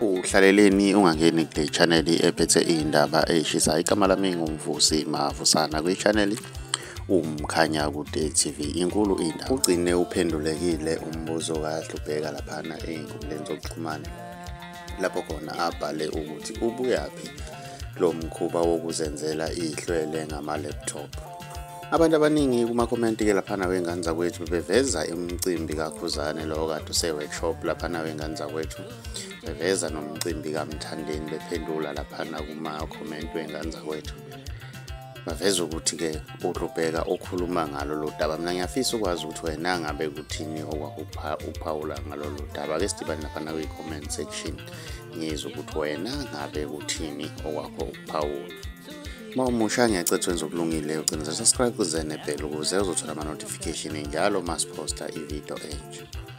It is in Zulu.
uhlaleleni ungangeni kule channel ephethe iy'ndaba ey'shisayo. Igama lami ngumvusi mavusana kwi-channel umkhanya kude TV inkulu indaba ugcine uphendulekile umbuzo kaHlubheka laphana ey'nkundleni zokuxhumana. Lapho khona abhale ukuthi ubuyaphi lo mkhuba wokuzenzela ihlwele ngama-laptop. Abantu abaningi kumakhomenti ke laphana wey'ngane zakwethu beveza imicimbi kakhuzane lo kade use-workshop laphana wey'ngane zakwethu beveza nomcimbi kamthandeni bephendula laphana kumakhomenti wey'ngane zakwethu baveza ukuthi-ke uhlubheka okhuluma ngalo lo daba. Mina ngiyafisa ukwazi ukuthi wena ngabe kuthini okwakuphawula ngalolu daba. Ake sidibane laphana kwi-comment section. Ngizwe ukuthi wena ngabe kuthini okwakho ukuphawula uma umusha ngiyacetha wenza okulungile ucinisa subscribe kuzene bell ukuze uzothola ama-notification njalo masiphosta ividiyo entsha